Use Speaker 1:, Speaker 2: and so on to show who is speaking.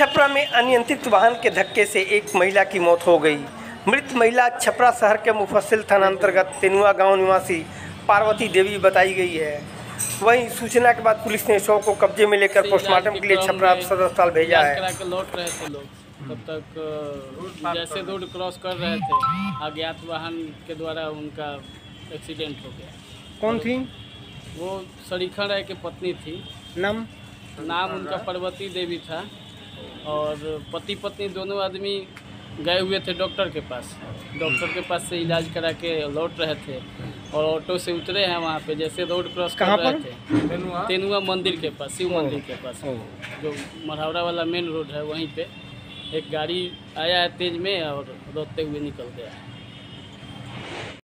Speaker 1: छपरा में अनियंत्रित वाहन के धक्के से एक महिला की मौत हो गई। मृत महिला छपरा शहर के मुफस्सिल थाना अंतर्गत तेनुआ गाँव निवासी पार्वती देवी बताई गई है। वहीं सूचना के बाद पुलिस ने शव को कब्जे में लेकर पोस्टमार्टम के लिए छपरा सदर अस्पताल भेजा है।
Speaker 2: लौट रहे थे लोग। तब तक जैसे रोड क्रॉस कर रहे थे अज्ञात वाहन के द्वारा उनका एक्सीडेंट हो गया।
Speaker 1: कौन थी?
Speaker 2: वो सरीखा राय की पत्नी थी।
Speaker 1: नाम?
Speaker 2: नाम उनका पार्वती देवी था। और पति पत्नी दोनों आदमी गए हुए थे डॉक्टर के पास। डॉक्टर के पास से इलाज करा के लौट रहे थे और ऑटो से उतरे हैं वहाँ पे जैसे रोड क्रॉस कर रहे थे। तेनुआ? मंदिर के पास शिव मंदिर के पास। जो मढ़ौरा वाला मेन रोड है वहीं पे। एक गाड़ी आया है तेज में और रोकते हुए निकल गया।